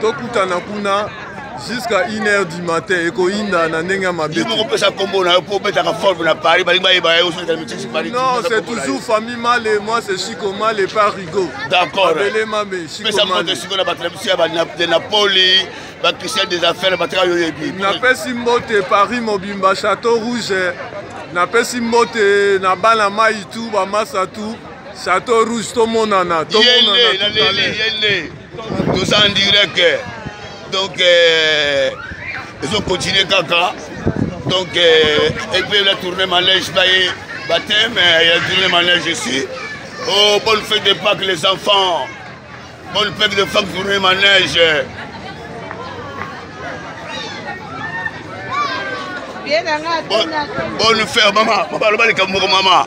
tokutana kuna jusqu'à 1 heure du matin ekoyinda na ndenge ya mabe moko pesa kombo na yo mpo obetaka forme na paris balingi bayeba ye osala mitisi paris non c'est toujours famille male moi c'est chico male par rigo d'accord abele mame pesa mbote siko na bato na biso ya napoli bakristian des affaires bataka yo yebi napesi mbote paris mobimba château rouge napesi mbote na bana mai tu bamasa tu chateau rouge tomonana tomonana naleli yende toza en direct donc euh, ezo continue kaka donc euh, epe la tournée manège baye baptême euh, ya tournée manège ici oh bonne fête de Pâques les enfants bonne fête de Pâques tournée manège bonne fête mama mama aloba likambo moko mama